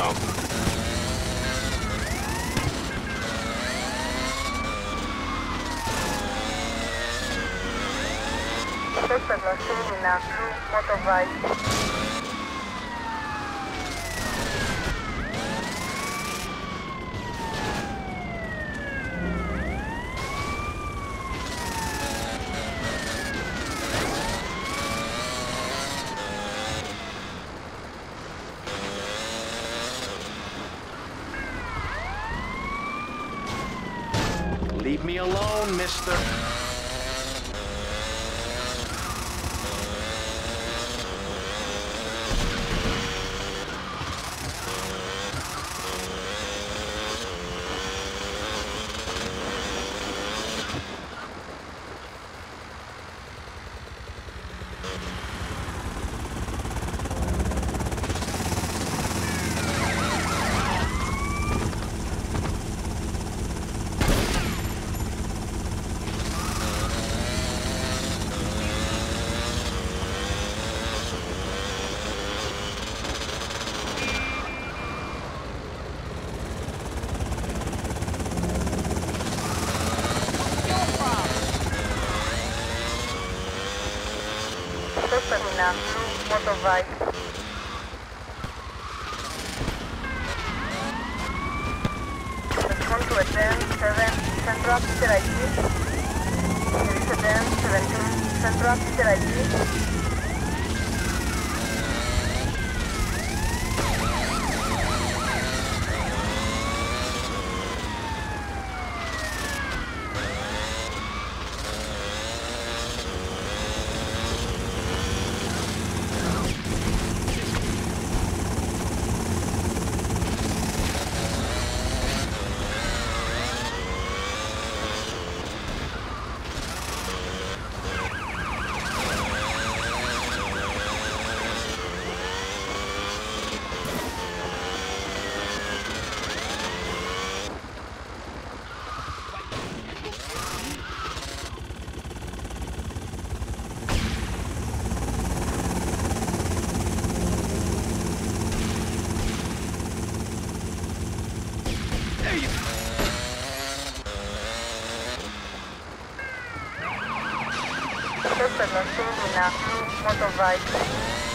jump. This is a machine in a motorbike. Leave me alone, mister. Campina, no motorbike. Respond to attend 7 Centro Hospital IT. Service attend 17 Centro Hospital IT. There you go. This is motorbike.